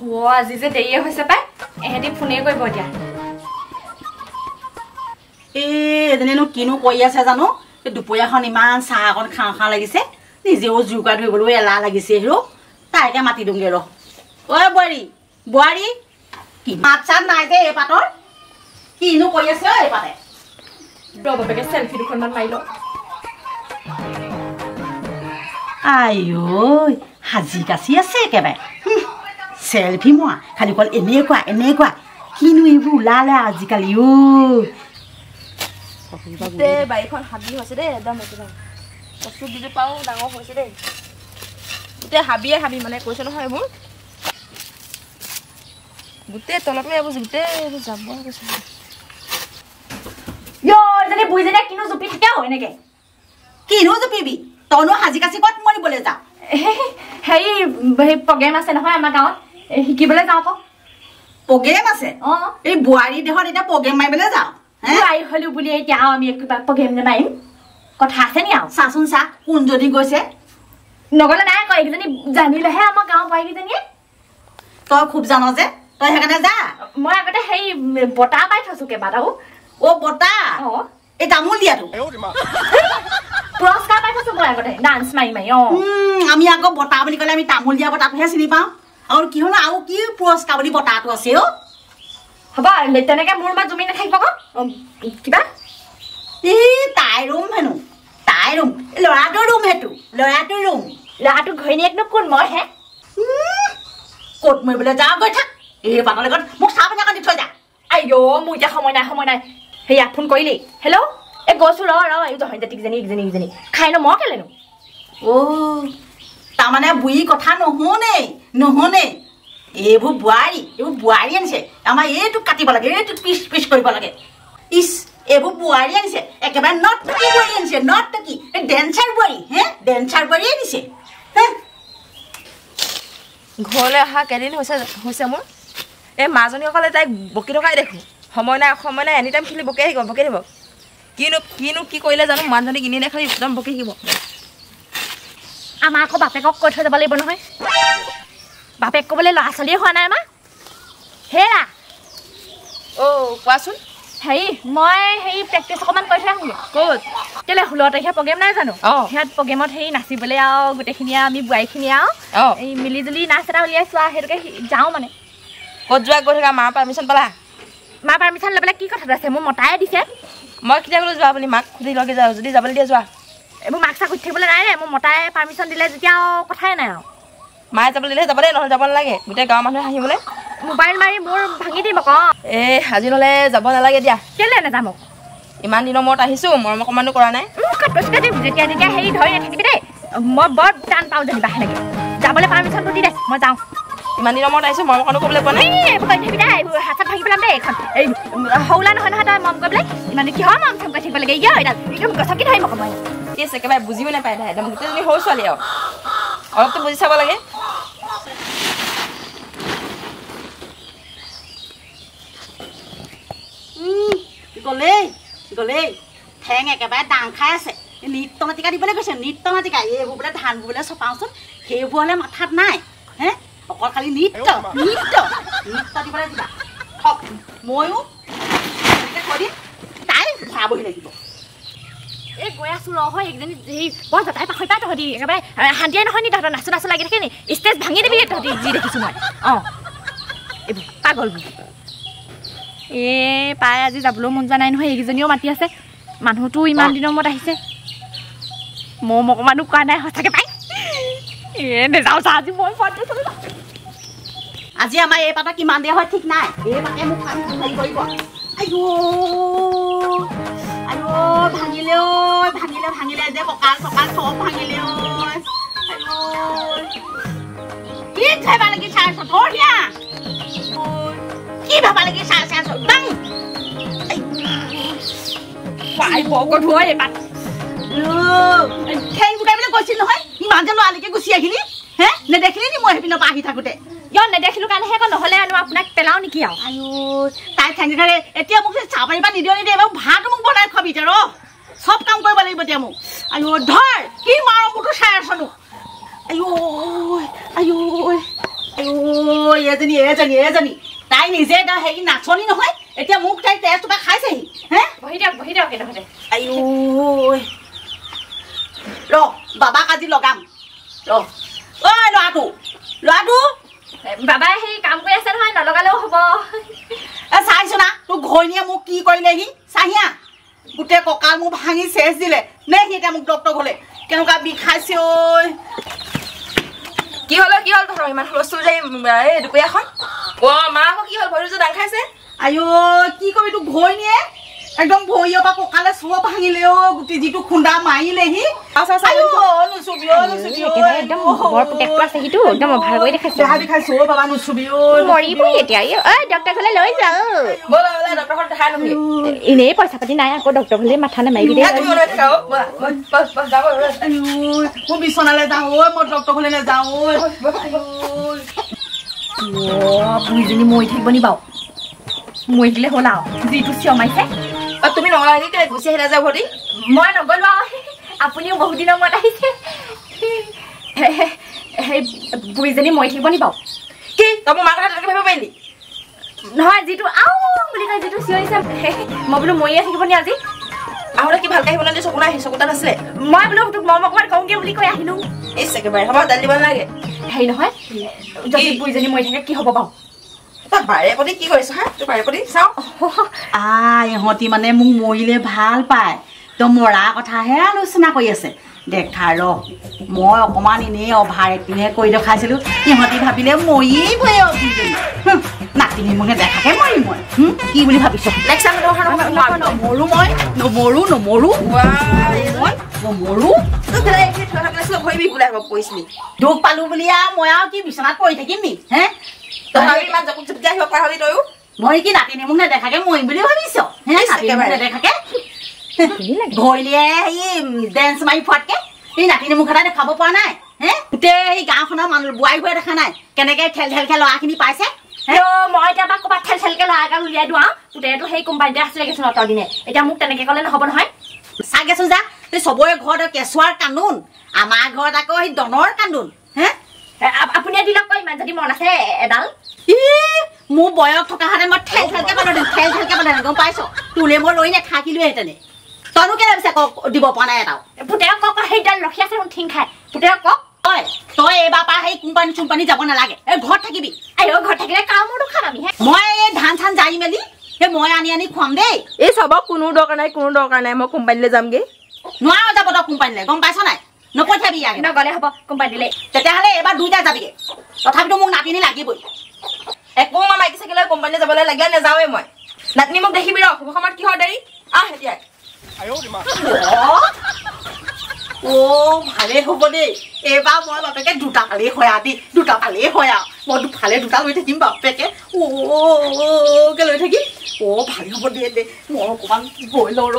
অ' আজি যে দেৰিয়ে হৈছে পাই এহেঁতি ফোনেই কৰিব এতিয়া এই এজনীনো কিনো কৰি আছে জানো এই দুপৰীয়াখন ইমান চাহ অকণ খাওঁ খাওঁ লাগিছে নিজেও জোৰকা ধৰিবলৈও এলাহ লাগিছে হেৰ তাইকে মাতি দিওঁগে ৰ ঐ বোৱাৰী বোৱাৰী কি মাত চাত নাই যে এই পাতৰ কিনো কৰি আছে ঐ এই পাতে ৰ বাপেকে চেলফি দুখনমান মাৰি লওঁ আই ঐ সাজি কাচি আছে একেবাৰে চেলফি মোৱা খালি অকল এনেকুৱা এনেকুৱা কিনো এইবোৰ ওলালে আজিকালি ঐ গোটেই বাৰীখন হাবি হৈছে দেই একদম একেবাৰে কচু দুজোপাও ডাঙৰ হৈছে দেই গোটেই হাবিয়ে হাবি মানে কৈছে নহয় এইবোৰ গোটেই তলতো এইবোৰ গোটেই এইবোৰ যাব কৈছে ইয়' এজনী বুঢ়ীজনীয়ে কিনো জুপি থাকে আৰু এনেকে কিনো জুপিবি তইনো সাজি কাচি ক'ত মৰিবলৈ যা হেৰি হেৰি প্ৰগ্ৰেম আছে নহয় আমাৰ গাঁৱত শিকিবলৈ যাওঁ আকৌ। প্ৰগ্ৰেম আছে? অঁ। এই বোৱাৰী দেহত এতিয়া প্ৰগ্ৰেম মাৰিবলৈ যাওঁ হে? আই হলো বুলি এতিয়া আৰু আমি কিবা প্ৰগ্ৰেম নেমাৰিম। কথা আছে নি আৰু? চাচোন চা কোনজনী গৈছে? নগলে নাই আকৌ এইকেইজনী জানিলেহে আমাৰ গাঁৱৰ বোৱাৰীকেইজনীয়ে। তই খুব জান যে তই সেইকাৰণে যা। মই আগতে সেই বঁটা পাই থৈছো কেইবাটাও। অ বতা অঁ। এই তামোল দিয়াতো পুৰস্কাৰ পাই থৈছো মই আগতে ডান্স মাৰি মাৰি অঁ। উম, আমি আকৌ বতা বুলি ক'লে আমি তামোল দিয়া বতাটোহে চিনি পাওঁ। আৰু কি হ'ল আৰু কি পুৰস্কাৰ বুলি বতাটো আছে অ? হ'ব তেনেকে মোৰ বা জুমি নাথাকিব আকৌ। কিবা? এই তাই ৰুম হেনো তাই ৰুম ল'ৰাটোৰ ৰুম সেইটো ল'ৰাটোৰ ৰুম। ল'ৰাটো ঘৈণীয়েকনো কোন মই হে? ক'ত মৰিবলৈ যাওঁ গৈ থাক। এই বাটৰ লগত মোক চাহ পানী দি থৈ যা। আইঅ মোৰ এতিয়া সময় নাই সময় নাই। সেয়া ফোন কৰিলি? হেল্ল' এই গৈছো ৰ ৰ এই জহনী জাতিকেইজনী ইজনী ইজনী খাই ন মই কেলেনো? অ' তাৰমানে বুঢ়ী কথা নুশুনেই নুশুনেই এইবোৰ বোৱাৰী এইবোৰ বোৱাৰী আনিছে। আমাৰ এইটোক কাটিব লাগে এইটোক পিচ পিচ কৰিব লাগে। ইচ এইবোৰ বোৱাৰী আনিছে। একেবাৰে নট টকি বোৱাৰী আনিছে নট টকি এই ডেন্সাৰ বোৱাৰী হে? ডেন্সাৰ বোৱাৰী আনিছে। ঘৰলৈ অহা কেইদিন হৈছে হৈছে মোৰ। এই মাজনী অকলে তাইক বকি থকাই দেখোঁ। সময় নাই সময় নাই এনি টাইম খেলি বকি থাকিব বকি থাকিব। কিনো কিনো কি কৰিলে জানো মানুহজনী কিনি দেখালি একদম বকি থাকিব। আমাৰ আকৌ বাপেকক কৈ থৈ যাব লাগিব নহয়। বাপেক ক'বলৈ ল'ৰা ছোৱালীয়ে হোৱা নাই আমাৰ হেৰা। অ' কোৱাচোন। হেৰি মই হেৰি প্ৰেক্টিচ অকণমান কৰি থৈ আহোঁগৈ। ক'ত? কেলৈ ষোল্ল তাৰিখে প্ৰগ্ৰেম নাই জানো? অঁ। সিহঁত প্ৰগ্ৰেমত হেৰি নাচিবলৈ আৰু গোটেইখিনিয়ে আমি বোৱাৰীখিনিয়ে আৰু অঁ। এই মিলি জুলি নাচ এটা উলিয়াইছোঁ আৰু সেইটোকে যাওঁ মানে। ক'ত যোৱা গৈ থকা? মাৰ পাৰ্মিশ্যন পালা? মা পাৰ্মিশ্যন লৈ পেলাই কি কথাটো আছে? মোৰ মতাই দিছে। মই কেতিয়া গ'লো যোৱা বুলি? মাক সুধি লগে যাওঁ। যদি যাবলৈ দিয়ে যোৱা। এইবোৰ মাক চাক উঠি থাকিবলৈ নাই নে মোৰ মতাই পাৰ্মিশ্যন দিলে যেতিয়া আৰু কথাই নাই আৰু। মায়ে যাবলৈ দিলে যাব দেই নহ'লে যাব নালাগে। গোটেই গাঁৱৰ মানুহে হাঁহিবলৈ। মোবাইল মাৰি মোৰ ভাঙি দিম আকৌ। এই আজি নহ'লে যাব নালাগে দিয়া। কেলৈ নাযাম ইমান দিনৰ মূৰত আহিছোঁ মৰম অকণমানো কৰা নাই। যেতিয়া তেতিয়া হেৰি ধৰি নাথাকিবি দেই মই বৰ টান পাওঁ যেনিবা সেনেকৈ। যাবলৈ পাৰ্মিশ্যনটো দি দে মই যাওঁ। ইমান দিনৰ মূৰত আহিছোঁ মৰম অকণো কৰিবলৈ পোৱা নাই। এই এইবোৰ কৰি থাকিবি দে এইবোৰ হাত চাত ভাঙি পেলাম দেই এইখন। এই সৰুলা নহয় নহয় তই মৰম কৰি পেলাই। ইমান কিহৰ মৰম চম কৰি থাকিব লাগে? ইয় এডাল। একদম গছকি ধৰিম আকৌ ঠিক আছে একেবাৰে বুজিও নাপায় তাই একদম গোটেইজনী সৰু ছোৱালী আৰু। অলপতো বুজি চাব লাগে। গ'লেই গ'লেই ঠেং একেবাৰে দাং খাই আছে। নৃত্য নাটিকা দিবলৈ গৈছে নৃত্য নাটিকা এইবোৰ বোলে ধানবোৰ বোলে চপাওঁচোন সেইবোৰ হ'লে মাথাত নাই। হে? অকল খালি নৃত্য নৃত্য নৃত্য দিবলৈ দিবা। ময়ো কৈ দিম তাই ভৰাবহি লাগিব। এই গৈ আছো ৰ হয় এইকেইজনী হেৰি বৰ জটাই পাখৰি পাই তহঁতি একেবাৰে শান্তিয়ে নহয় নি তহঁতৰ নাচো নাচো লাগি থাকে নি? ষ্টেজ ভাঙি দিবি তহঁতি যি দেখিছোঁ মই। অঁ। এইবোৰ পাগলবোৰ এ পাই আজি যাবলৈও মন যোৱা নাই নহয় এইকেইজনীও মাতি আছে। মানুহটো ইমান দিনৰ মূৰত আহিছে। মৰম অকণমানো কোৱা নাই সঁচাকৈ পাই। এ নেযাওঁ চা আজি মই আজি আমাৰ এই পাতা কিমান দিয়া হয় ঠিক নাই। এই পাতে মোক কৰিব আইঅ' আইঅ' ভাঙিলে ঐ ভাঙিলে ভাঙিলে যে কঁকাল চকাল চব ভাঙিলে ঐ আইঅ' কি খাইবা লাগি চাই আছ ধৰ দিয়া ঐ, কি ভাবা লাগি চাই চাই আছ বাং পাই বৰ গধুৰ হয় এইবাৰ ঠেং গোটাবলৈ কৈছিল নহয় ইমান যে লৰালিকে গুচি আহিলি হে নেদেখিলি নি মই সেইপিনৰ পৰা আহি থাকোঁতে? কিয় নেদেখিলোঁ কাৰণেহে আকৌ নহ'লে আনো আপোনাক পেলাওঁ নেকি আৰু? আইঅ' তাই ঠেং খালে এতিয়া মোক চাহ পানী পৰা নিদিয় নিদিয়ে এবাৰ ভাতো মোক বনাই খুৱাবি এতিয়া ৰ চব কাম কৰিব লাগিব এতিয়া মোক। আইঅ' ধৰ কি মাৰ মোৰতো চাই আছনো? আইঅ' আইঅ' এইজনী এইজনী এইজনী তাই নিজে এটা হেৰি নাচনি নহয় এতিয়া মোক তাই তেজ টোপা খাইছেহি হে? বহি দিয়ক বহি দিয়ক এডোখৰতে আইও ৰ বাবাক আজি লগাম। ৰ ঐ ল'ৰাটো। ল'ৰাটো? বাবাই সেই কাম কৰি আছে নহয় নলগালেও হ'ব। এ চাইছো না তোৰ ঘৈণীয়ে মোক কি কৰিলেহি? চাহিয়া গোটেই কঁকাল মোক ভাঙি চেচ দিলে। নে সি এতিয়া মোক ডক্টৰ গ'লে কেনেকুৱা বিষাইছে ঐ। কি হ'ল কি হ'ল? তহঁতৰ ইমান হুলস্থুল যে এই দুপৰীয়াখন? অ মা আকৌ কি হ'ল? ভৰিটো যে দাং খাইছে? আইঅ কি কৰিবি তোৰ ঘৈণীয়ে? একদম ভৰিৰ পৰা কঁকালে চব ভাঙিলে অ গোটেই যিটো খুন্দা মাৰিলেহি এনেই পইচা পাতি নাই আকৌ ডক্টৰ ঘৰলৈ মাথা নামাৰিবি মই বিচনালৈ যাওঁ ঐ মই ডক্টৰ ঘৰলৈ নাযাওঁ বুঢ়ীজনী মৰি থাকিব নি বাৰু মৰি থাকিলে হ'ল আৰু। যিটো চিঞৰ মাৰিছে অ, তুমি নগলা নেকি কেলে গুচি আহিলা যে উভতি মই নগলো আৰু আপুনিও বহুত দিনৰ মূৰত আহিছে। সেই বুঢ়ীজনী মৰি থাকিব নি বাৰু কি? তই মোৰ মাৰ কথা তেনেকে ভাবিব পাৰিলি? নহয় যিটো আও বুলি কয় যিটো চিঞৰিছে মই বোলো মৰিয়ে থাকিব নি আজি? আহোঁতে কি ভালকে আহিব নালাগে চকু নাই চকু তাত আছিলে। মই বোলো তোক মৰম অকণমান কওঁগে বুলি কৈ আহিলো। একেবাৰে। হ'ব দালি দিব নালাগে। হেৰি নহয় যদি বুঢ়ীজনী মৰি থাকে কি হ'ব বাৰু বাৰে প্ৰতি কি কৰিছ হা? তোৰ প্ৰতি চাওঁ। ইহঁতি মানে মোক মৰিলে ভাল পায়। তই মৰা কথাহে আলোচনা কৰি আছে। দেখা ৰ মই অকণমান এনেই অভাৰ এক্টিংহে কৰি দেখাইছিলোঁ। ইহঁতি ভাবিলে মৰিবই নাতিনী মোক নেদেখাকে মৰিম মই কি বুলি ভাবিছ? নমৰো মই নমৰো নমৰো। মই নমৰো। দুখ পালো বুলি আৰু মই আৰু কি বিচনাত পৰি থাকিম নি হে? তথাপি ইমান জপুক জপুককে আহিব পৰা হলি তয়ো মই কি নাতিনী মোক নেদেখাকে মৰিম বুলি ভাবিছ। নেদেখাকে? ঘৈলীয়ে সেই ডেন্স মাৰি ফুৱাতকে এই নাতিনী মুখ এটা দেখাব পৰা নাই হে? গোটেই সেই গাঁওখনৰ মানুহ বোৱাৰী হৈ দেখা নাই কেনেকে খেল খেলকে ল'ৰাখিনি পাইছে? মই এতিয়া বাৰু ক'ৰবাত খেল খেলকে ল'ৰা এগাল উলিয়াই দিওঁ আৰু পুতেতো সেই কোম্পানীতে আছিলে কিছুমান অতৰ দিনে এতিয়া মোক তেনেকে ক'লে নহ'ব নহয়। চাগেচোন যা এই চবৰে ঘৰত কেঁচুৱাৰ কান্দোন আমাৰ ঘৰত আকৌ সেই ডনৰ কান্দোন হে? এ, আ- আপুনিয়ে দি লওক আকৌ ইমান যদি মন আছে এডাল। মোৰ বয়স থকা হাতে মই ঠেল ঠেলকে পালোহেঁতেন ঠেল ঠেলকে পালোহেঁতেন গম পাইছ? তোলে মই লৈ নেথাকিলোহেঁতেনে তইনো কেলে পিছে ক দিব পৰা নাই এটাও? পুতেক কওক সেইডাল ৰখি আছে মোক ঠিং খাই। পুতেক কওক তই তই এইবাৰ পৰা সেই কোম্পানী চোম্পানী যাব নালাগে। এই ঘৰত থাকিবি। অ' ঘৰত থাকিলে কাৰ মোৰতো খাম আমি মই এই ধান চান জাৰি মেলি সেই মই আনি আনি খুৱাম দেই। এই চাবক কোনো দৰকাৰ নাই কোনো দৰকাৰ নাই মই কোম্পানীলৈ যামগে। নোৱাৰ যাব তই কোম্পানীলৈ গম পাইছ নাই? নপঠিয়াবি ইয়াক। নগ'লে হ'ব কোম্পানীলৈ। তেতিয়াহ'লে এইবাৰ দুইটা যাবিগে। তথাপিতো মোক নাতিনি লাগিবই। একো মই মাইকী চাইকেলে কোম্পানীলৈ যাবলৈ লাগিলে নাযাওঁৱে মই। নাতনি মোক দেখিবি ৰ শুভ সময়ত কিহৰ দেৰি? আহ এতিয়া। অ' ভালেই হ'ব দেই। এইবাৰ মই বাপেকে দুটা ফালেই হয় আৰু দেই। দুটা ফালেই হয় আৰু। মই দুফালে দুটা লৈ থাকিম বাপেকে। অ'কে লৈ থাকিম? অ' ভালেই হ'ব দে দে। মই অকণমান গৈ লওঁ ৰ